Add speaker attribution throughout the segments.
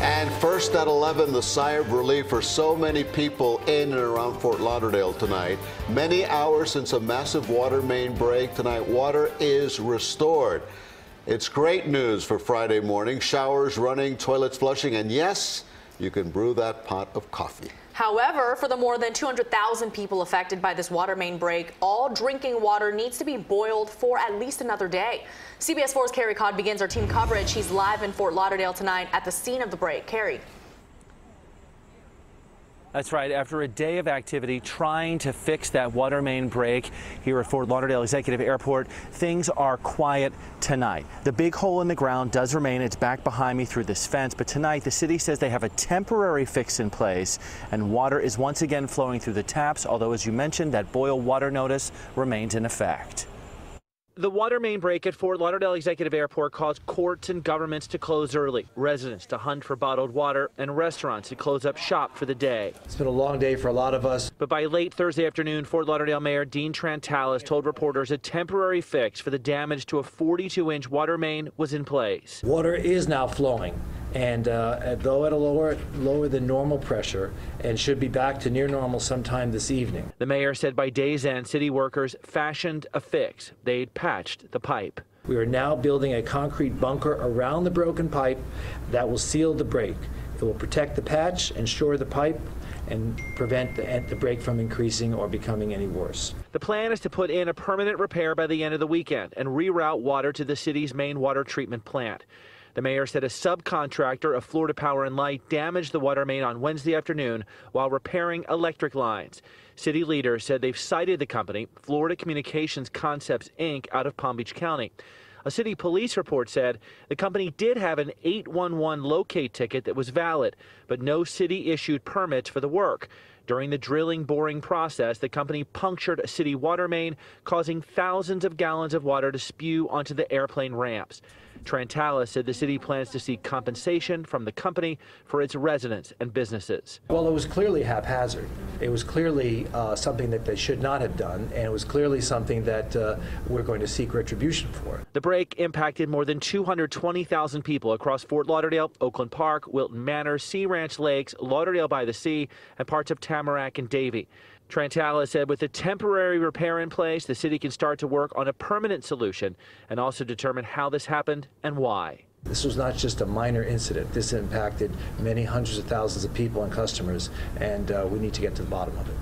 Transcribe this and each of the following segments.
Speaker 1: And first at 11, the sigh of relief for so many people in and around Fort Lauderdale tonight. Many hours since a massive water main break. Tonight, water is restored. It's great news for Friday morning. Showers running, toilets flushing, and yes, you can brew that pot of coffee.
Speaker 2: However, for the more than 200,000 people affected by this water main break, all drinking water needs to be boiled for at least another day. CBS 4's Carrie Codd begins our team coverage. She's live in Fort Lauderdale tonight at the scene of the break. Carrie.
Speaker 3: That's right. After a day of activity trying to fix that water main break here at Fort Lauderdale Executive Airport, things are quiet tonight. The big hole in the ground does remain. It's back behind me through this fence. But tonight, the city says they have a temporary fix in place and water is once again flowing through the taps. Although, as you mentioned, that boil water notice remains in effect. The water main break at Fort Lauderdale Executive Airport caused courts and governments to close early, residents to hunt for bottled water, and restaurants to close up shop for the day.
Speaker 4: It's been a long day for a lot of us.
Speaker 3: But by late Thursday afternoon, Fort Lauderdale Mayor Dean Trantalis told reporters a temporary fix for the damage to a 42-inch water main was in place.
Speaker 4: Water is now flowing and uh, though at a lower lower than normal pressure and should be back to near normal sometime this evening.
Speaker 3: The mayor said by day's end city workers fashioned a fix. They'd patched the pipe.
Speaker 4: We are now building a concrete bunker around the broken pipe that will seal the break. It will protect the patch, ensure the pipe and prevent the, the break from increasing or becoming any worse.
Speaker 3: The plan is to put in a permanent repair by the end of the weekend and reroute water to the city's main water treatment plant. The mayor said a subcontractor of Florida Power and Light damaged the water main on Wednesday afternoon while repairing electric lines. City leaders said they've cited the company, Florida Communications Concepts Inc., out of Palm Beach County. A city police report said the company did have an 811 locate ticket that was valid, but no city issued permits for the work. During the drilling boring process, the company punctured a city water main, causing thousands of gallons of water to spew onto the airplane ramps. Trantalis said the city plans to seek compensation from the company for its residents and businesses.
Speaker 4: Well, it was clearly haphazard. It was clearly uh, something that they should not have done, and it was clearly something that uh, we're going to seek retribution for.
Speaker 3: The break impacted more than 220,000 people across Fort Lauderdale, Oakland Park, Wilton Manor, Sea Ranch Lakes, Lauderdale by the Sea, and parts of Tamarac and Davie. Trantalis said with a temporary repair in place, the city can start to work on a permanent solution and also determine how this happened and why.
Speaker 4: This was not just a minor incident. This impacted many hundreds of thousands of people and customers, and uh, we need to get to the bottom of it.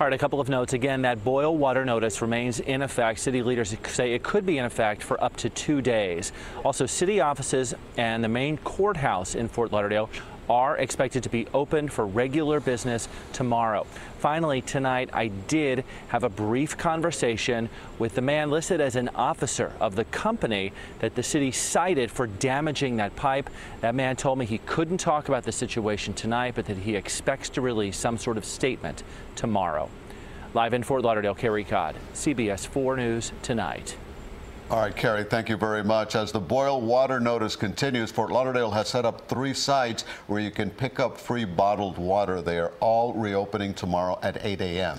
Speaker 3: All right, a couple of notes. Again, that boil water notice remains in effect. City leaders say it could be in effect for up to two days. Also, city offices and the main courthouse in Fort Lauderdale are expected to be open for regular business tomorrow. Finally, tonight, I did have a brief conversation with the man listed as an officer of the company that the city cited for damaging that pipe. That man told me he couldn't talk about the situation tonight, but that he expects to release some sort of statement tomorrow. Live in Fort Lauderdale, Carrie Codd, CBS 4 News Tonight.
Speaker 1: All right, Carrie, thank you very much. As the boil water notice continues, Fort Lauderdale has set up three sites where you can pick up free bottled water. They are all reopening tomorrow at 8 a.m.